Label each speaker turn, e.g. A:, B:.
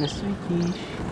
A: na Swedish.